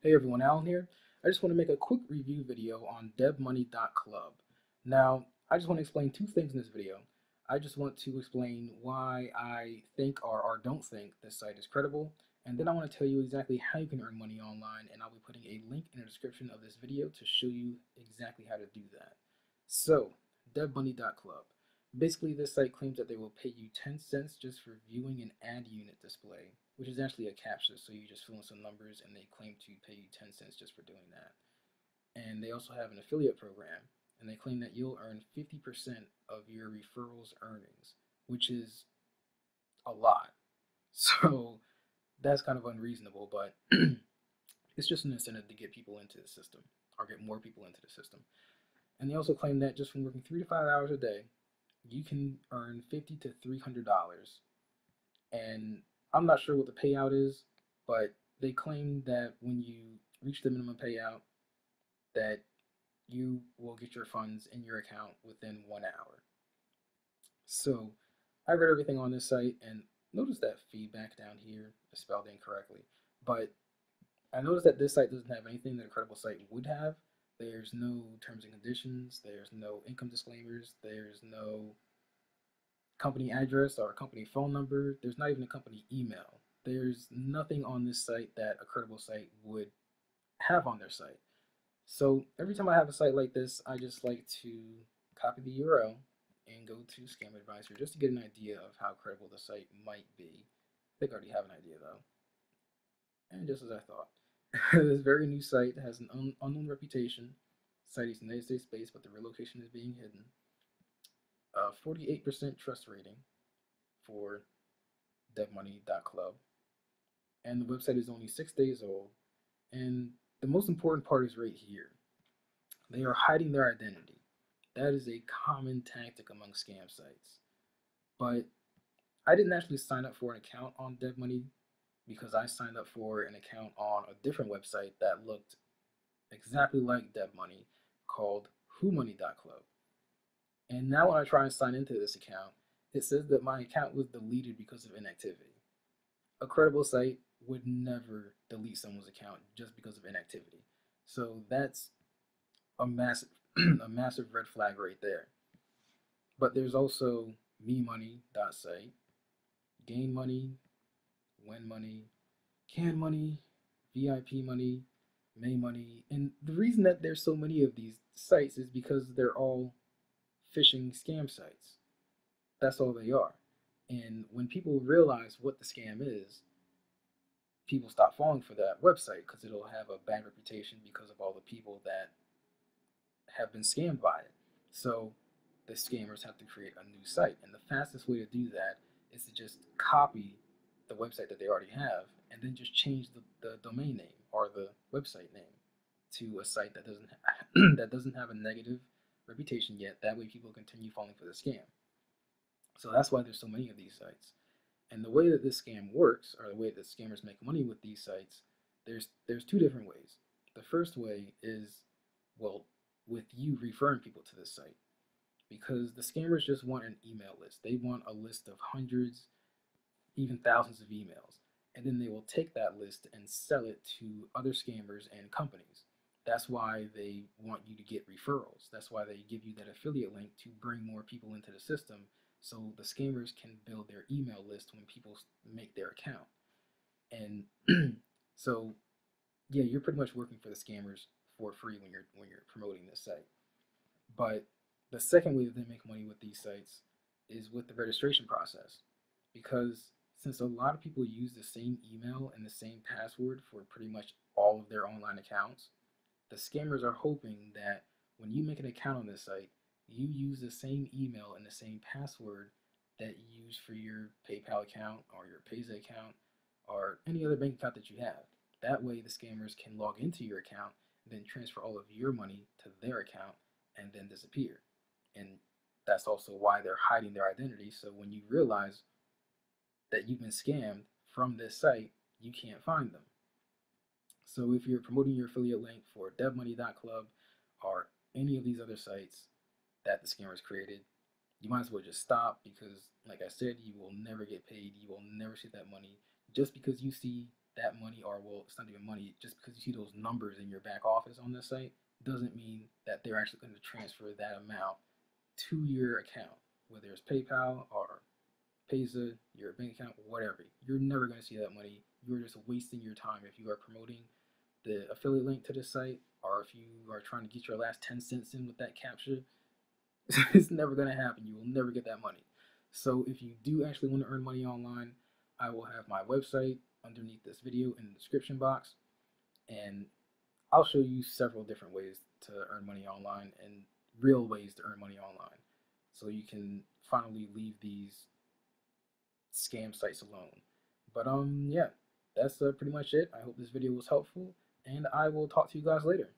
Hey everyone, Alan here. I just want to make a quick review video on debmoney.club. Now, I just want to explain two things in this video. I just want to explain why I think or, or don't think this site is credible, and then I want to tell you exactly how you can earn money online, and I'll be putting a link in the description of this video to show you exactly how to do that. So, debmoney.club. Basically, this site claims that they will pay you 10 cents just for viewing an ad unit display, which is actually a CAPTCHA, so you just fill in some numbers and they claim to pay you 10 cents just for doing that. And they also have an affiliate program, and they claim that you'll earn 50% of your referrals earnings, which is a lot. So that's kind of unreasonable, but it's just an incentive to get people into the system or get more people into the system. And they also claim that just from working three to five hours a day, you can earn fifty to three hundred dollars. And I'm not sure what the payout is, but they claim that when you reach the minimum payout, that you will get your funds in your account within one hour. So I read everything on this site and notice that feedback down here is spelled incorrectly. But I noticed that this site doesn't have anything that a credible site would have. There's no terms and conditions. There's no income disclaimers. There's no company address or company phone number. There's not even a company email. There's nothing on this site that a credible site would have on their site. So every time I have a site like this, I just like to copy the URL and go to ScamAdviser just to get an idea of how credible the site might be. I think I already have an idea though. And just as I thought. this very new site has an un unknown reputation. Site is United States based, but the real location is being hidden. 48% trust rating for debmoney.club. And the website is only six days old. And the most important part is right here. They are hiding their identity. That is a common tactic among scam sites. But I didn't actually sign up for an account on Debmoney because I signed up for an account on a different website that looked exactly like Debmoney called WhoMoney.club. And now when I try and sign into this account, it says that my account was deleted because of inactivity. A credible site would never delete someone's account just because of inactivity. So that's a massive a massive red flag right there. But there's also memoney.site, gain win money, can money, VIP money, May money. And the reason that there's so many of these sites is because they're all phishing scam sites. That's all they are. And when people realize what the scam is, people stop falling for that website because it'll have a bad reputation because of all the people that have been scammed by it. So the scammers have to create a new site. And the fastest way to do that is to just copy the website that they already have and then just change the, the domain name or the website name to a site that doesn't ha- that doesn't have a negative reputation yet. That way people continue falling for the scam. So that's why there's so many of these sites. And the way that this scam works, or the way that scammers make money with these sites, there's there's two different ways. The first way is, well, with you referring people to this site. Because the scammers just want an email list. They want a list of hundreds, even thousands of emails. And then they will take that list and sell it to other scammers and companies. That's why they want you to get referrals. That's why they give you that affiliate link to bring more people into the system so the scammers can build their email list when people make their account. And so yeah, you're pretty much working for the scammers for free when you're when you're promoting this site. But the second way that they make money with these sites is with the registration process. Because since a lot of people use the same email and the same password for pretty much all of their online accounts, the scammers are hoping that when you make an account on this site, you use the same email and the same password that you use for your PayPal account or your Payza account or any other bank account that you have. That way, the scammers can log into your account and then transfer all of your money to their account and then disappear. And that's also why they're hiding their identity. So when you realize that you've been scammed from this site, you can't find them. So if you're promoting your affiliate link for debmoney.club or any of these other sites that the scammers created, you might as well just stop because, like I said, you will never get paid. You will never see that money just because you see that money, or well, it's not even money, just because you see those numbers in your back office on this site, doesn't mean that they're actually going to transfer that amount to your account, whether it's PayPal or Payza, your bank account, whatever. You're never going to see that money. You're just wasting your time if you are promoting the affiliate link to this site or if you are trying to get your last 10 cents in with that CAPTCHA. it's never going to happen. You will never get that money. So if you do actually want to earn money online, I will have my website underneath this video in the description box. And I'll show you several different ways to earn money online and real ways to earn money online. So you can finally leave these scam sites alone. But um yeah, that's uh, pretty much it. I hope this video was helpful and I will talk to you guys later.